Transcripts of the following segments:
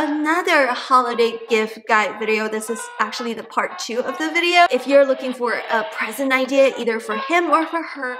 another holiday gift guide video. This is actually the part two of the video. If you're looking for a present idea either for him or for her,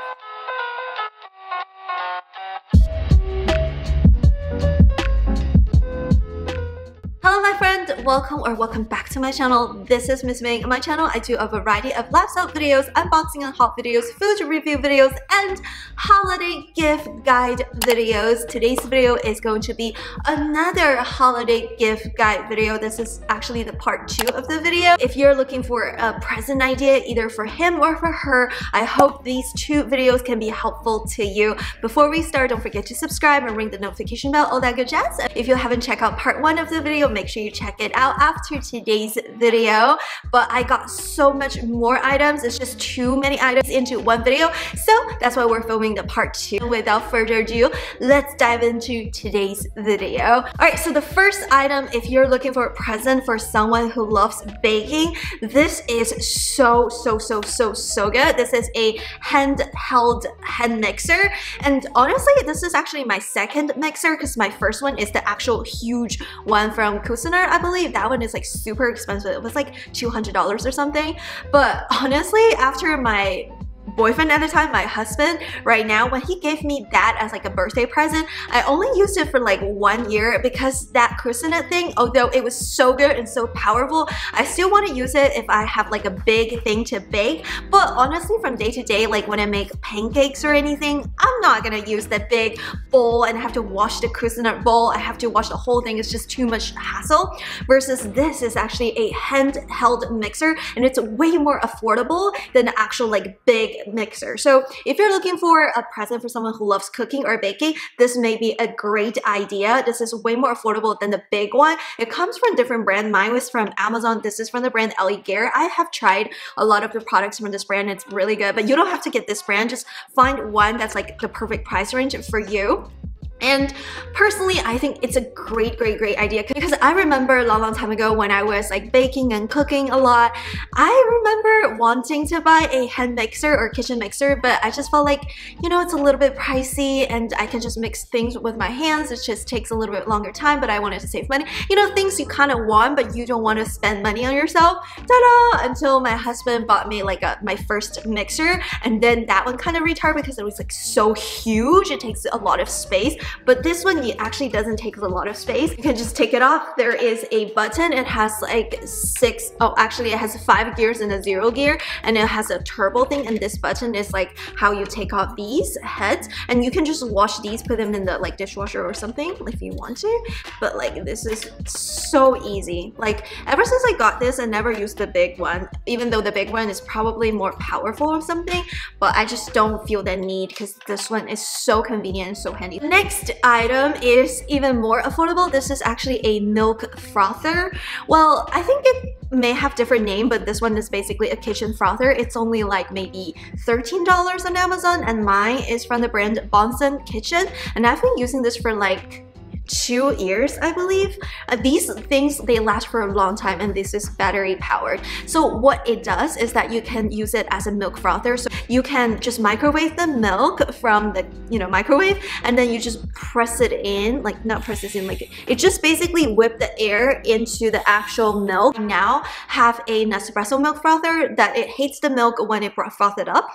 welcome or welcome back to my channel. This is Miss Ming. On my channel, I do a variety of lifestyle videos, unboxing and haul videos, food review videos, and holiday gift guide videos. Today's video is going to be another holiday gift guide video. This is actually the part two of the video. If you're looking for a present idea either for him or for her, I hope these two videos can be helpful to you. Before we start, don't forget to subscribe and ring the notification bell, all that good jazz. If you haven't checked out part one of the video, make sure you check it out after today's video. But I got so much more items. It's just too many items into one video. So that's why we're filming the part two. Without further ado, let's dive into today's video. Alright, so the first item, if you're looking for a present for someone who loves baking, this is so, so, so, so, so good. This is a handheld hand mixer. And honestly, this is actually my second mixer because my first one is the actual huge one from Cuisinart, I believe. That one is like super expensive. It was like $200 or something. But honestly, after my boyfriend at the time, my husband, right now, when he gave me that as like a birthday present, I only used it for like one year because that Cuisinart thing, although it was so good and so powerful, I still want to use it if I have like a big thing to bake. But honestly, from day to day, like when I make pancakes or anything, Not gonna use the big bowl and have to wash the Cuisinart bowl. I have to wash the whole thing. It's just too much hassle. Versus this is actually a handheld mixer and it's way more affordable than the actual like big mixer. So if you're looking for a present for someone who loves cooking or baking, this may be a great idea. This is way more affordable than the big one. It comes from different brand. Mine was from Amazon. This is from the brand Elegear. I have tried a lot of the products from this brand. It's really good, but you don't have to get this brand. Just find one that's like the perfect price range for you. And personally, I think it's a great, great, great idea because I remember a long, long time ago when I was like baking and cooking a lot, I remember wanting to buy a hand mixer or kitchen mixer, but I just felt like, you know, it's a little bit pricey and I can just mix things with my hands. It just takes a little bit longer time, but I wanted to save money. You know, things you kind of want, but you don't want to spend money on yourself. Ta-da! Until my husband bought me like a, my first mixer and then that one kind of retired because it was like so huge. It takes a lot of space but this one actually doesn't take a lot of space. You can just take it off. There is a button. It has like six, oh actually it has five gears and a zero gear and it has a turbo thing and this button is like how you take off these heads and you can just wash these, put them in the like dishwasher or something if you want to. But like this is so easy. Like ever since I got this, I never used the big one, even though the big one is probably more powerful or something, but I just don't feel the need because this one is so convenient and so handy. Next next item is even more affordable. This is actually a milk frother. Well, I think it may have different name, but this one is basically a kitchen frother. It's only like maybe $13 on Amazon and mine is from the brand Bonsenkitchen and I've been using this for like two years, I believe. Uh, these things, they last for a long time and this is battery powered. So what it does is that you can use it as a milk frother. So you can just microwave the milk from the, you know, microwave and then you just press it in, like not press it in, like it just basically whip the air into the actual milk. Now have a Nespresso milk frother that it hates the milk when it froth it up.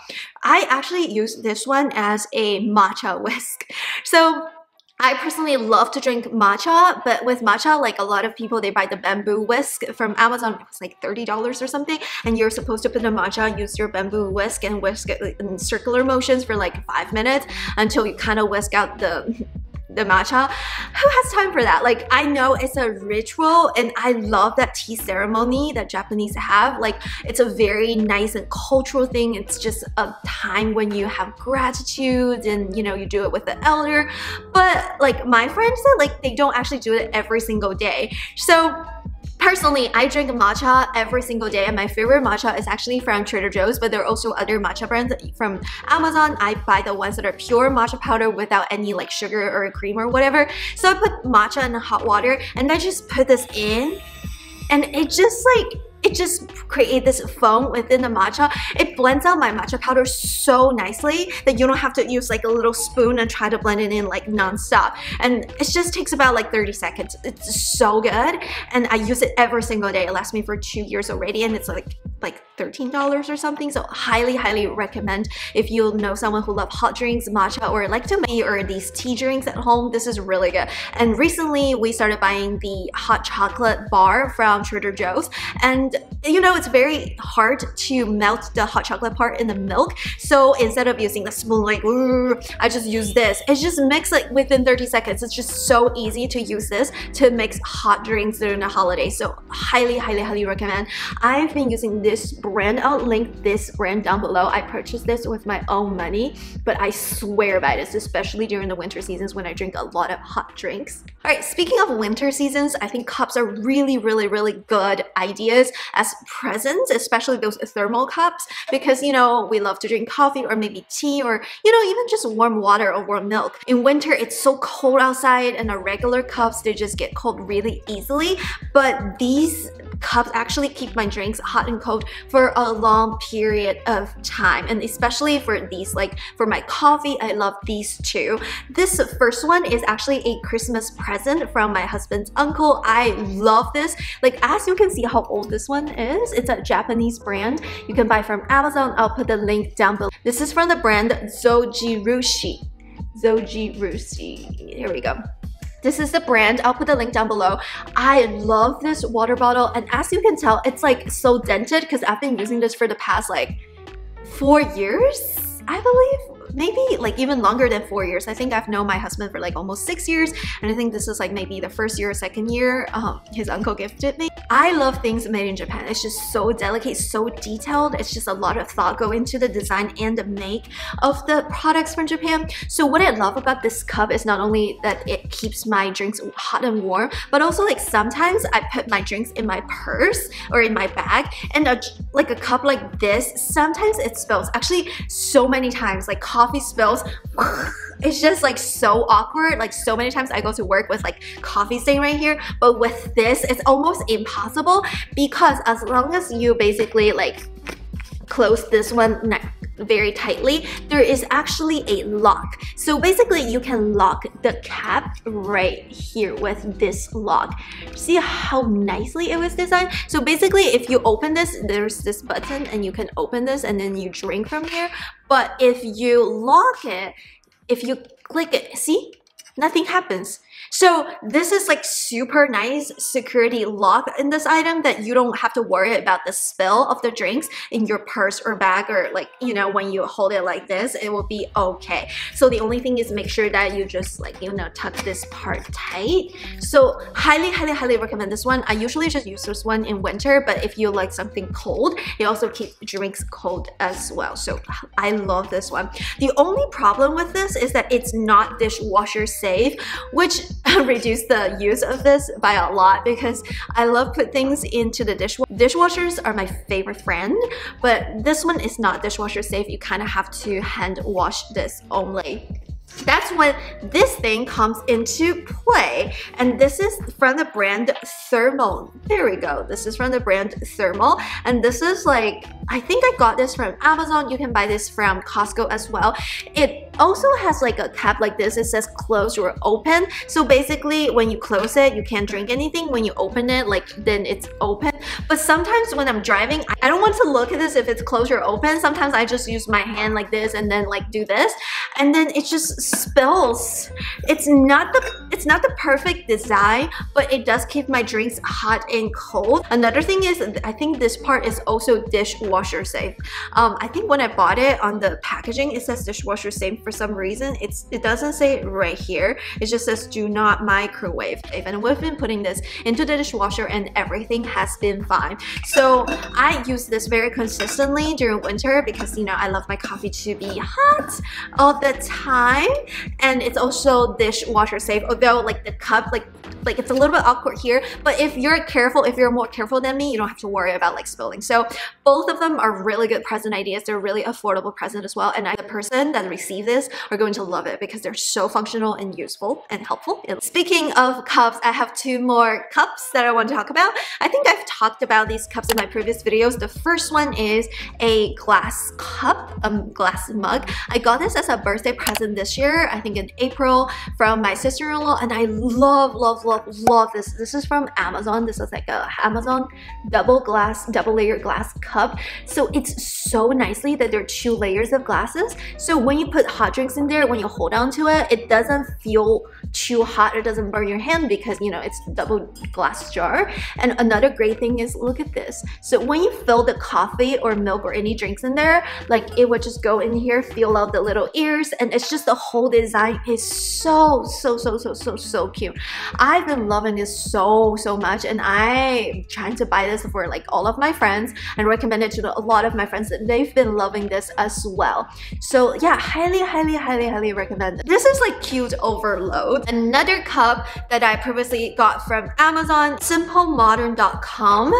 I actually use this one as a matcha whisk. So I personally love to drink matcha, but with matcha, like a lot of people, they buy the bamboo whisk from Amazon. It's like $30 or something. And you're supposed to put the matcha, use your bamboo whisk and whisk it in circular motions for like five minutes until you kind of whisk out the the matcha. Who has time for that? Like, I know it's a ritual and I love that tea ceremony that Japanese have. Like, it's a very nice and cultural thing. It's just a time when you have gratitude and, you know, you do it with the elder. But, like, my friends said, like, they don't actually do it every single day. So, Personally, I drink matcha every single day and my favorite matcha is actually from Trader Joe's but there are also other matcha brands from Amazon. I buy the ones that are pure matcha powder without any like sugar or cream or whatever. So I put matcha in hot water and I just put this in and it just like it just creates this foam within the matcha. It blends out my matcha powder so nicely that you don't have to use like a little spoon and try to blend it in like non-stop. And it just takes about like 30 seconds. It's so good. And I use it every single day. It lasts me for two years already and it's like like $13 or something. So highly, highly recommend if you know someone who love hot drinks, matcha, or like to make or these tea drinks at home, this is really good. And recently we started buying the hot chocolate bar from Trader Joe's. And you know, it's very hard to melt the hot chocolate part in the milk. So instead of using the spoon like, I just use this. It just makes like within 30 seconds. It's just so easy to use this to mix hot drinks during the holiday. So highly, highly, highly recommend. I've been using this brand. I'll link this brand down below. I purchased this with my own money, but I swear by this, especially during the winter seasons when I drink a lot of hot drinks. All right, speaking of winter seasons, I think cups are really, really, really good ideas as presents, especially those thermal cups, because you know, we love to drink coffee or maybe tea or you know, even just warm water or warm milk. In winter, it's so cold outside and our regular cups, they just get cold really easily, but these cups actually keep my drinks hot and cold for a long period of time. And especially for these like for my coffee I love these two this first one is actually a Christmas present from my husband's uncle. I love this. Like as you can see how old this one is it's a Japanese brand. You can buy from Amazon. I'll put the link down below. This is from the brand Zojirushi. Zojirushi. Here we go this is the brand. I'll put the link down below. I love this water bottle. And as you can tell, it's like so dented because I've been using this for the past like four years, I believe maybe like even longer than four years. I think I've known my husband for like almost six years, and I think this is like maybe the first year or second year um, his uncle gifted me. I love things made in Japan. It's just so delicate, so detailed. It's just a lot of thought go into the design and the make of the products from Japan. So what I love about this cup is not only that it keeps my drinks hot and warm, but also like sometimes I put my drinks in my purse or in my bag, and a, like a cup like this, sometimes it spills. Actually, so many times, like coffee spills it's just like so awkward like so many times I go to work with like coffee stain right here but with this it's almost impossible because as long as you basically like close this one very tightly, there is actually a lock. So basically you can lock the cap right here with this lock. See how nicely it was designed? So basically if you open this, there's this button and you can open this and then you drink from here. But if you lock it, if you click it, see? Nothing happens. So this is like super nice security lock in this item that you don't have to worry about the spill of the drinks in your purse or bag or like, you know, when you hold it like this, it will be okay. So the only thing is make sure that you just like, you know, tuck this part tight. So highly, highly, highly recommend this one. I usually just use this one in winter, but if you like something cold, it also keeps drinks cold as well. So I love this one. The only problem with this is that it's not dishwasher safe, which reduce the use of this by a lot because I love put things into the dishwasher. Dishwashers are my favorite friend, but this one is not dishwasher safe. You kind of have to hand wash this only that's when this thing comes into play. And this is from the brand Thermos. There we go. This is from the brand Thermos. And this is like, I think I got this from Amazon. You can buy this from Costco as well. It also has like a cap like this. It says close or open. So basically when you close it, you can't drink anything. When you open it, like then it's open. But sometimes when I'm driving, I don't want to look at this if it's closed or open. Sometimes I just use my hand like this and then like do this. And then it just spills. It's not the it's not the perfect design, but it does keep my drinks hot and cold. Another thing is I think this part is also dishwasher safe. Um, I think when I bought it on the packaging, it says dishwasher safe for some reason. It's It doesn't say right here. It just says do not microwave. And we've been putting this into the dishwasher and everything has been fine. So I use this very consistently during winter because, you know, I love my coffee to be hot all the time. And it's also dishwasher safe, although like the cup, like like it's a little bit awkward here, but if you're careful, if you're more careful than me, you don't have to worry about like spilling. So both of them are really good present ideas. They're really affordable present as well. And I, the person that receive this are going to love it because they're so functional and useful and helpful. Speaking of cups, I have two more cups that I want to talk about. I think I've talked about these cups in my previous videos. The first one is a glass cup, a um, glass mug. I got this as a birthday present this year, I think in April, from my sister-in-law, and I love, love, love, love this. This is from Amazon. This is like a Amazon double glass, double layer glass cup. So it's so nicely that there are two layers of glasses. So when you put hot drinks in there, when you hold on to it, it doesn't feel too hot. It doesn't burn your hand because, you know, it's double glass jar. And another great thing is, look at this. So when you fill the coffee or milk or any drinks in there, like it would just go in here, feel out the little ears, and it's just the whole design is so, so, so, so, so, so cute. I've been loving this so, so much, and I'm trying to buy this for like all of my friends and recommend it to a lot of my friends. They've been loving this as well. So yeah, highly, highly, highly, highly recommend. This is like cute overload. Another cup that I previously got from Amazon, simplemodern.com.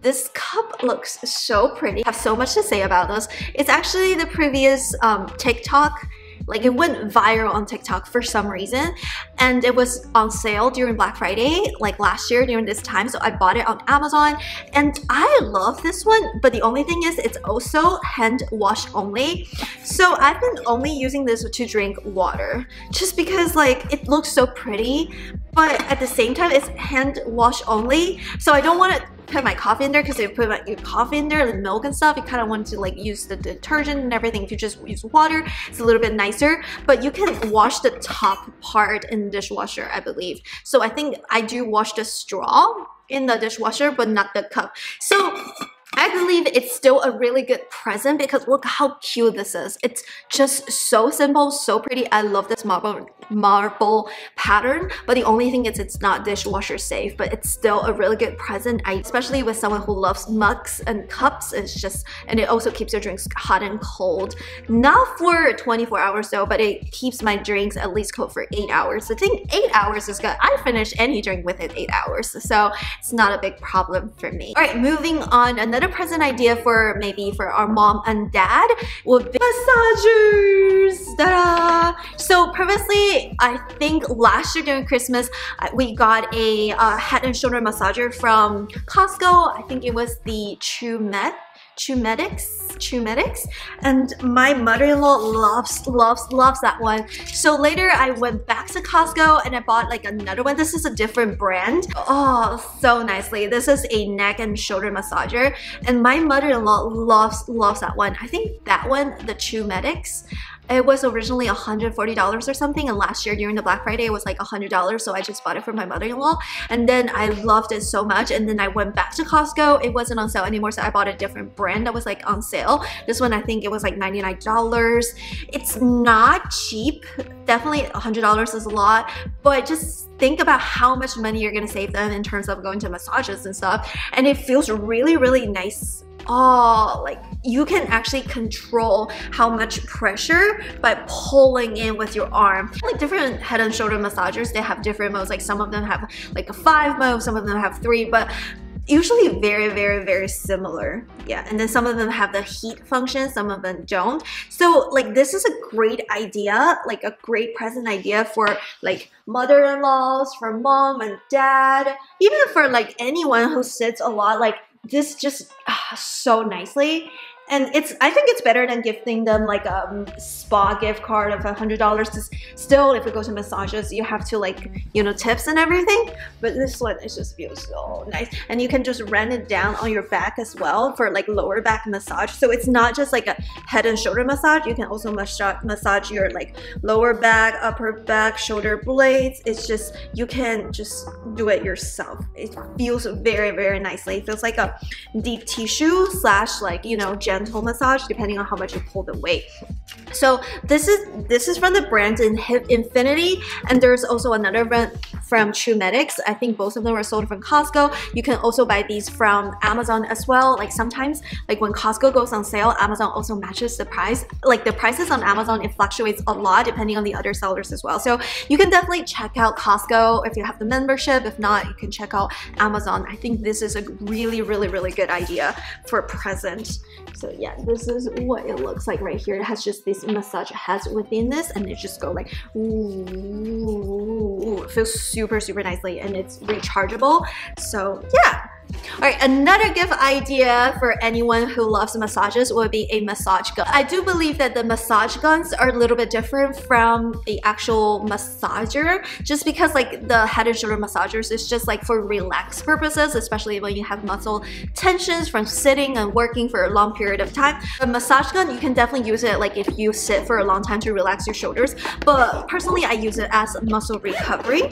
This cup looks so pretty. I have so much to say about this. It's actually the previous um, TikTok like it went viral on TikTok for some reason and it was on sale during Black Friday like last year during this time so I bought it on Amazon and I love this one but the only thing is it's also hand wash only. So I've been only using this to drink water just because like it looks so pretty but at the same time it's hand wash only so I don't want to put my coffee in there because if you put my, your coffee in there, the milk and stuff, you kind of want to like use the detergent and everything. If you just use water, it's a little bit nicer. But you can wash the top part in the dishwasher, I believe. So I think I do wash the straw in the dishwasher, but not the cup. So believe it's still a really good present because look how cute this is. It's just so simple, so pretty. I love this marble marble pattern, but the only thing is it's not dishwasher safe, but it's still a really good present. I, especially with someone who loves mugs and cups, it's just, and it also keeps your drinks hot and cold. Not for 24 hours though, but it keeps my drinks at least cold for eight hours. I think eight hours is good. I finish any drink within eight hours, so it's not a big problem for me. All right, moving on. Another present idea for maybe for our mom and dad would be massagers. Ta-da! So previously, I think last year during Christmas, uh, we got a uh, head and shoulder massager from Costco. I think it was the Trumet. Trumedics, Trumedics, and my mother-in-law loves, loves, loves that one. So later I went back to Costco and I bought like another one. This is a different brand. Oh, so nicely. This is a neck and shoulder massager, and my mother-in-law loves, loves that one. I think that one, the Trumedics, it was originally $140 or something and last year during the Black Friday it was like $100 so I just bought it for my mother-in-law and then I loved it so much and then I went back to Costco. It wasn't on sale anymore so I bought a different brand that was like on sale. This one I think it was like $99. It's not cheap. Definitely $100 is a lot but just think about how much money you're gonna save them in terms of going to massages and stuff and it feels really really nice oh like you can actually control how much pressure by pulling in with your arm. Like different head and shoulder massagers they have different modes. Like some of them have like a five mode some of them have three but usually very very very similar. Yeah and then some of them have the heat function some of them don't. So like this is a great idea like a great present idea for like mother-in-laws for mom and dad even for like anyone who sits a lot like this just uh, so nicely and it's I think it's better than gifting them like a um, spa gift card of a hundred dollars. Still, if we go to massages, you have to like you know tips and everything. But this one it just feels so nice, and you can just run it down on your back as well for like lower back massage. So it's not just like a head and shoulder massage. You can also massage massage your like lower back, upper back, shoulder blades. It's just you can just do it yourself. It feels very very nicely. It feels like a deep tissue slash like you know gentle gentle massage depending on how much you pull the weight. So this is this is from the brand in Infinity and there's also another brand from True Medics. I think both of them are sold from Costco. You can also buy these from Amazon as well. Like sometimes, like when Costco goes on sale, Amazon also matches the price. Like the prices on Amazon, it fluctuates a lot depending on the other sellers as well. So you can definitely check out Costco if you have the membership. If not, you can check out Amazon. I think this is a really, really, really good idea for present. So yeah, this is what it looks like right here. It has just these massage heads within this and they just go like, ooh, it feels super, super nicely and it's rechargeable. So yeah, all right, another gift idea for anyone who loves massages would be a massage gun. I do believe that the massage guns are a little bit different from the actual massager just because like the head and shoulder massagers is just like for relax purposes, especially when you have muscle tensions from sitting and working for a long period of time. A massage gun, you can definitely use it like if you sit for a long time to relax your shoulders, but personally I use it as muscle recovery.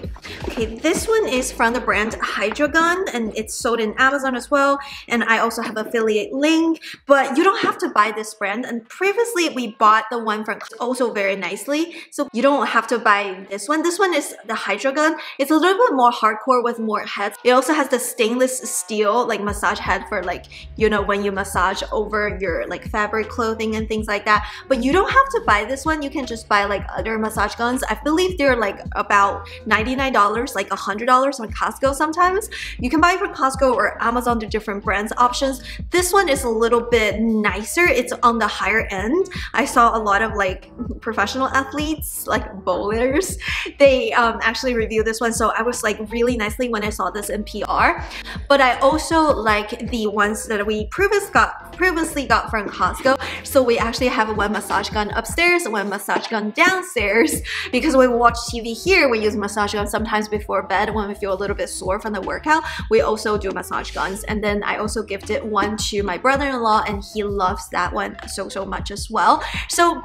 Okay, this one is from the brand Hydragun and it's sold in Amazon as well. And I also have affiliate link, but you don't have to buy this brand. And previously we bought the one from also very nicely. So you don't have to buy this one. This one is the Hydragun. It's a little bit more hardcore with more heads. It also has the stainless steel like massage head for like, you know, when you massage over your like fabric clothing and things like that. But you don't have to buy this one. You can just buy like other massage guns. I believe they're like about $99, like $100 on Costco sometimes. You can buy from Costco or Amazon, the different brands options. This one is a little bit nicer. It's on the higher end. I saw a lot of like professional athletes, like bowlers, they um, actually reviewed this one. So I was like really nicely when I saw this in PR. But I also like the ones that we previously got, previously got from Costco. So we actually have one massage gun upstairs, one massage gun downstairs. Because when we watch TV here, we use massage gun sometimes before bed when we feel a little bit sore from the workout. We also do massage guns. And then I also gifted one to my brother-in-law and he loves that one so, so much as well. So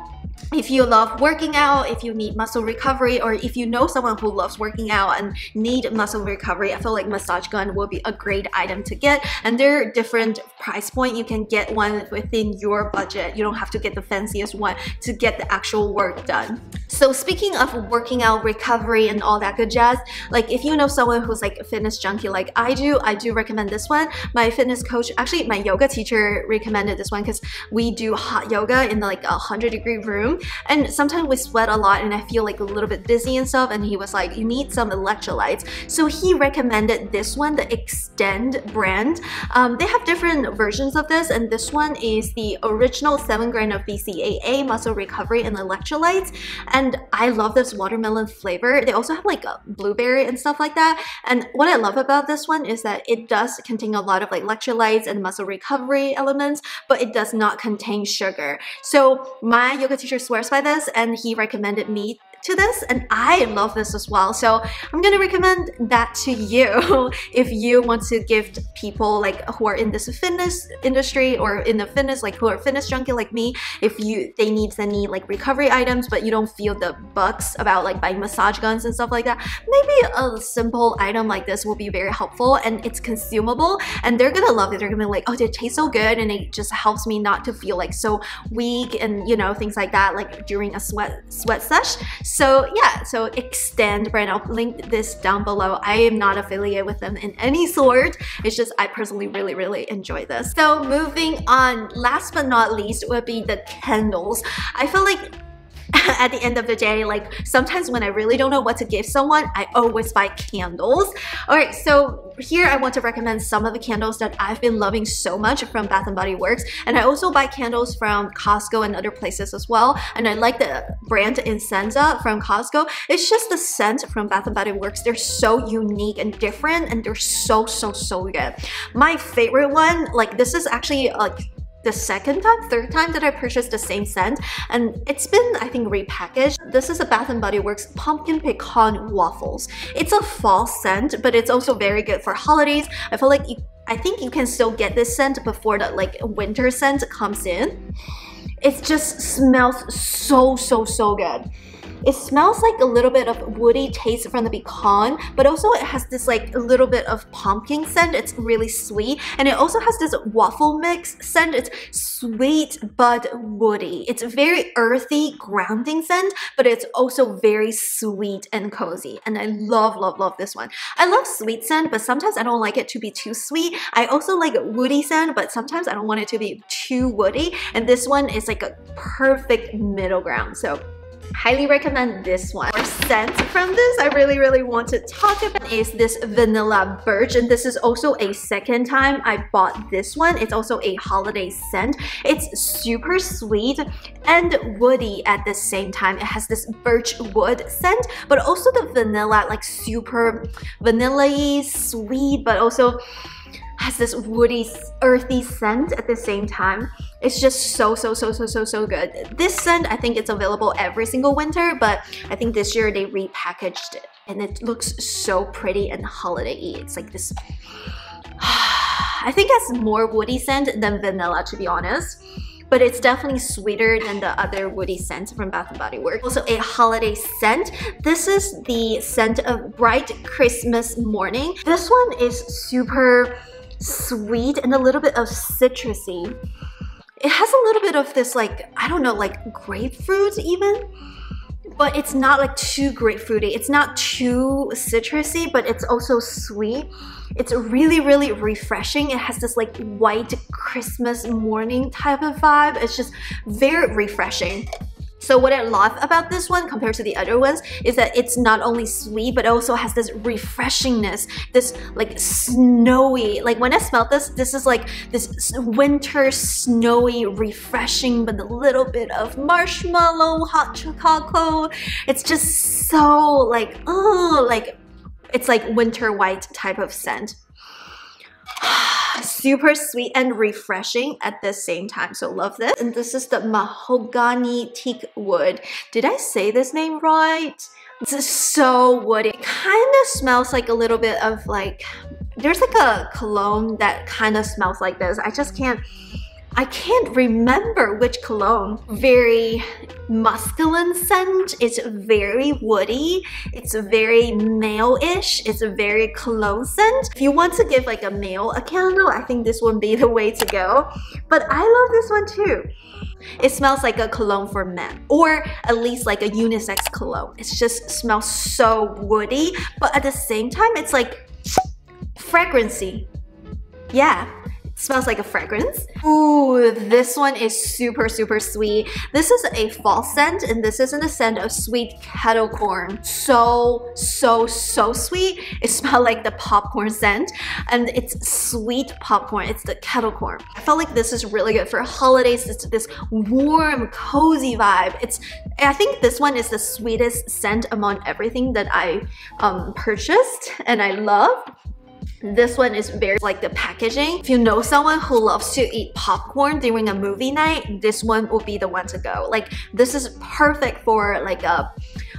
if you love working out, if you need muscle recovery, or if you know someone who loves working out and need muscle recovery, I feel like massage gun will be a great item to get. And there are different price point. You can get one within your budget. You don't have to get the fanciest one to get the actual work done. So speaking of working out, recovery, and all that good jazz, like if you know someone who's like a fitness junkie like I do, I do recommend this one. My fitness coach, actually my yoga teacher recommended this one because we do hot yoga in like a 100 degree room and sometimes we sweat a lot and I feel like a little bit dizzy and stuff and he was like, you need some electrolytes. So he recommended this one, the Xtend brand. Um, they have different versions of this and this one is the original 7 grain of BCAA muscle recovery and electrolytes and I love this watermelon flavor. They also have like a blueberry and stuff like that. And what I love about this one is that it does contain a lot of like electrolytes and muscle recovery elements, but it does not contain sugar. So my yoga teacher swears by this and he recommended me to this and I love this as well. So I'm gonna recommend that to you if you want to gift people like who are in this fitness industry or in the fitness like who are fitness junkie like me if you they need any like recovery items but you don't feel the bucks about like buying massage guns and stuff like that maybe a simple item like this will be very helpful and it's consumable and they're gonna love it they're gonna be like oh it tastes so good and it just helps me not to feel like so weak and you know things like that like during a sweat sweat sesh so yeah, so Xtend brand, I'll link this down below. I am not affiliated with them in any sort. It's just I personally really, really enjoy this. So moving on, last but not least would be the candles. I feel like at the end of the day, like sometimes when I really don't know what to give someone, I always buy candles. All right, so here I want to recommend some of the candles that I've been loving so much from Bath & Body Works. And I also buy candles from Costco and other places as well. And I like the brand Incensa from Costco. It's just the scent from Bath & Body Works. They're so unique and different and they're so, so, so good. My favorite one, like this is actually like the second time, third time that I purchased the same scent and it's been, I think, repackaged. This is a Bath & Body Works Pumpkin Pecan Waffles. It's a fall scent, but it's also very good for holidays. I feel like you, I think you can still get this scent before the like winter scent comes in. It just smells so, so, so good. It smells like a little bit of woody taste from the pecan, but also it has this like a little bit of pumpkin scent. It's really sweet. And it also has this waffle mix scent. It's sweet but woody. It's a very earthy, grounding scent, but it's also very sweet and cozy. And I love, love, love this one. I love sweet scent, but sometimes I don't like it to be too sweet. I also like woody scent, but sometimes I don't want it to be too woody. And this one is like a perfect middle ground. So highly recommend this one. Our scent from this I really really want to talk about is this vanilla birch and this is also a second time I bought this one. It's also a holiday scent. It's super sweet and woody at the same time. It has this birch wood scent but also the vanilla like super vanilla sweet but also has this woody, earthy scent at the same time. It's just so, so, so, so, so, so good. This scent, I think it's available every single winter, but I think this year they repackaged it and it looks so pretty and holiday-y. It's like this, I think it has more woody scent than vanilla to be honest but it's definitely sweeter than the other woody scents from Bath & Body Works. Also a holiday scent. This is the scent of Bright Christmas Morning. This one is super sweet and a little bit of citrusy. It has a little bit of this like, I don't know, like grapefruit even but it's not like too grapefruity. It's not too citrusy, but it's also sweet. It's really, really refreshing. It has this like white Christmas morning type of vibe. It's just very refreshing. So what I love about this one compared to the other ones is that it's not only sweet but also has this refreshingness, this like snowy, like when I smell this, this is like this winter snowy refreshing but a little bit of marshmallow, hot chocolate. It's just so like, oh, like it's like winter white type of scent. super sweet and refreshing at the same time. So love this. And this is the mahogany teak wood. Did I say this name right? This is so woody. It kind of smells like a little bit of like, there's like a cologne that kind of smells like this. I just can't I can't remember which cologne. Very masculine scent. It's very woody. It's very male-ish. It's a very cologne scent. If you want to give like a male a candle, I think this would be the way to go. But I love this one too. It smells like a cologne for men, or at least like a unisex cologne. It just smells so woody, but at the same time, it's like fragrancy. Yeah, Smells like a fragrance. Ooh, this one is super, super sweet. This is a fall scent, and this is in the scent of sweet kettle corn. So, so, so sweet. It smells like the popcorn scent, and it's sweet popcorn. It's the kettle corn. I felt like this is really good for holidays. It's this warm, cozy vibe. It's, I think this one is the sweetest scent among everything that I um, purchased, and I love. This one is very like the packaging. If you know someone who loves to eat popcorn during a movie night, this one will be the one to go. Like this is perfect for like a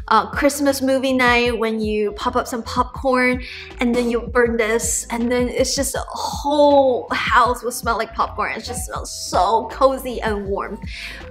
uh, Christmas movie night when you pop up some popcorn and then you burn this and then it's just a whole house will smell like popcorn. It just smells so cozy and warm.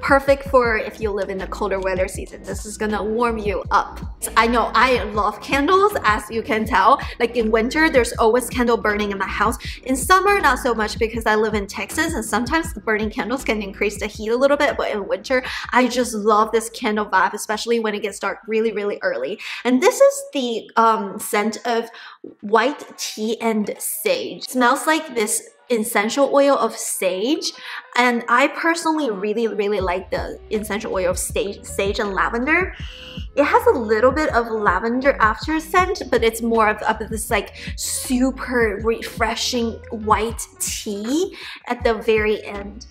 Perfect for if you live in the colder weather season. This is gonna warm you up. I know I love candles as you can tell. Like in winter, there's always candle burning in my house. In summer, not so much because I live in Texas and sometimes burning candles can increase the heat a little bit. But in winter, I just love this candle vibe, especially when it gets dark really really, really early. And this is the um, scent of white tea and sage. It smells like this essential oil of sage and I personally really really like the essential oil of sage, sage and lavender. It has a little bit of lavender after scent but it's more of, of this like super refreshing white tea at the very end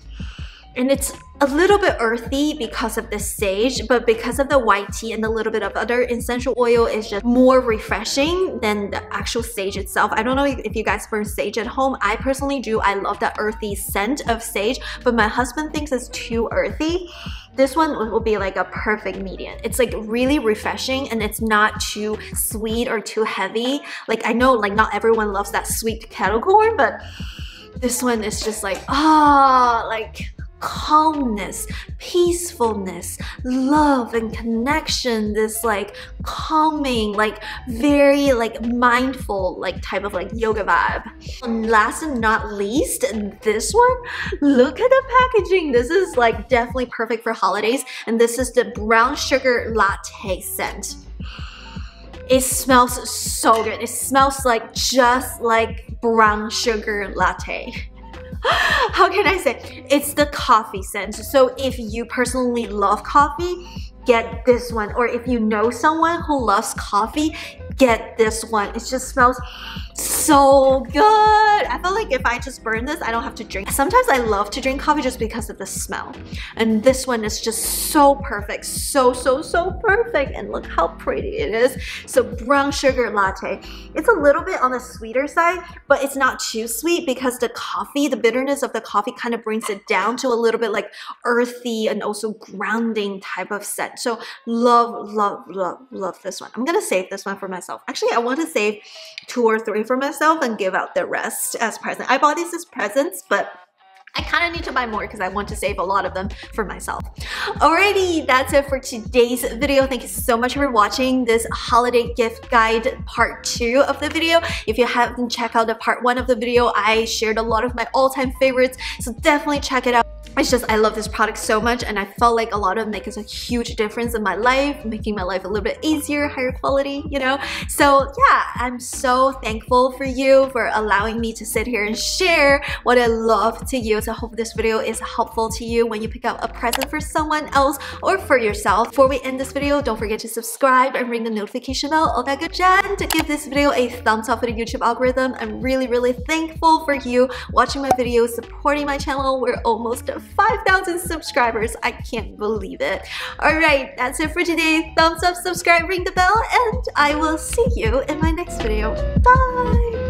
and it's a little bit earthy because of the sage, but because of the white tea and a little bit of other essential oil, it's just more refreshing than the actual sage itself. I don't know if you guys burn sage at home. I personally do. I love that earthy scent of sage, but my husband thinks it's too earthy. This one will be like a perfect medium. It's like really refreshing and it's not too sweet or too heavy. Like I know like not everyone loves that sweet kettle corn, but this one is just like, ah, oh, like calmness, peacefulness, love and connection, this like calming, like very like mindful like type of like yoga vibe. And last and not least, this one, look at the packaging. This is like definitely perfect for holidays and this is the brown sugar latte scent. It smells so good. It smells like just like brown sugar latte. How can I say? It's the coffee scent. So if you personally love coffee, get this one. Or if you know someone who loves coffee, get this one. It just smells so good. I feel like if I just burn this, I don't have to drink. Sometimes I love to drink coffee just because of the smell. And this one is just so perfect. So, so, so perfect. And look how pretty it is. So brown sugar latte. It's a little bit on the sweeter side, but it's not too sweet because the coffee, the bitterness of the coffee kind of brings it down to a little bit like earthy and also grounding type of scent. So love, love, love, love this one. I'm gonna save this one for myself. Actually, I want to save two or three for myself and give out the rest as present. I bought these as presents, but I kind of need to buy more because I want to save a lot of them for myself. Alrighty, that's it for today's video. Thank you so much for watching this holiday gift guide part 2 of the video. If you haven't checked out the part 1 of the video, I shared a lot of my all-time favorites, so definitely check it out. It's just, I love this product so much and I felt like a lot of them make a huge difference in my life, making my life a little bit easier, higher quality, you know? So yeah, I'm so thankful for you for allowing me to sit here and share what I love to you. So I hope this video is helpful to you when you pick up a present for someone else or for yourself. Before we end this video, don't forget to subscribe and ring the notification bell, all that good jazz. To give this video a thumbs up for the YouTube algorithm. I'm really, really thankful for you watching my videos, supporting my channel. We're almost 5,000 subscribers. I can't believe it. Alright, that's it for today. Thumbs up, subscribe, ring the bell, and I will see you in my next video. Bye!